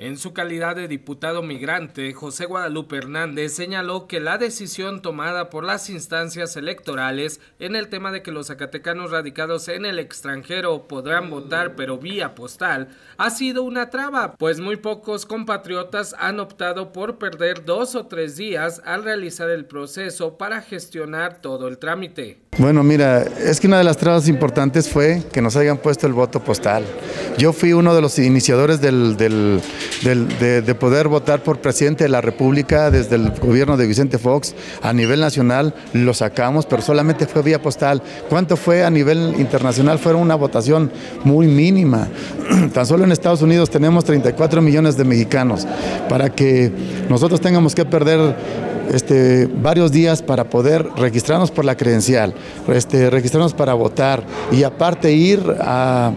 En su calidad de diputado migrante, José Guadalupe Hernández señaló que la decisión tomada por las instancias electorales en el tema de que los zacatecanos radicados en el extranjero podrán votar pero vía postal ha sido una traba, pues muy pocos compatriotas han optado por perder dos o tres días al realizar el proceso para gestionar todo el trámite. Bueno, mira, es que una de las trabas importantes fue que nos hayan puesto el voto postal. Yo fui uno de los iniciadores del, del de, poder votar por presidente de la República desde el gobierno de Vicente Fox a nivel nacional, lo sacamos, pero solamente fue vía postal. ¿Cuánto fue a nivel internacional? Fue una votación muy mínima. Tan solo en Estados Unidos tenemos 34 millones de mexicanos. Para que nosotros tengamos que perder este, varios días para poder registrarnos por la credencial, este, registrarnos para votar y aparte ir a,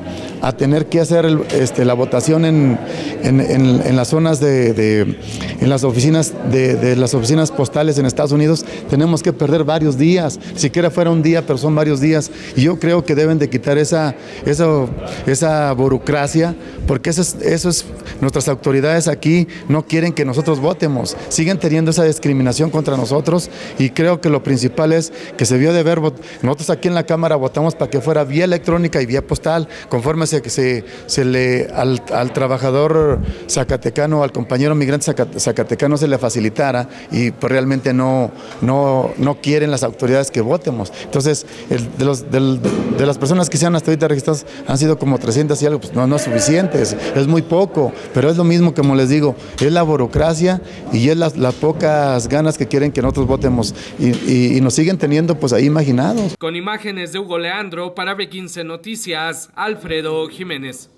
tener que hacer este, la votación en, en, las zonas de, en las oficinas de, las oficinas postales en Estados Unidos, tenemos que perder varios días, siquiera fuera un día, pero son varios días. Y yo creo que deben de quitar esa, esa, esa burocracia, porque eso es, eso es, nuestras autoridades aquí no quieren que nosotros votemos, siguen teniendo esa discriminación contra nosotros y creo que lo principal es que se vio de ver, nosotros aquí en la Cámara votamos para que fuera vía electrónica y vía postal, conforme se, se, se le al, al, trabajador zacatecano, al compañero migrante zacatecano se le facilitara y pues realmente no, no, no quieren las autoridades que votemos. Entonces, de, los, de, las personas que se han hasta ahorita registradas han sido como 300 y algo, pues no, no es suficiente, es, muy poco, pero es lo mismo como les digo, es la burocracia y es las, pocas ganas que quieren que nosotros votemos y, nos siguen teniendo pues ahí imaginados. Con imágenes de Hugo Leandro para B15 Noticias, Alfredo Jiménez.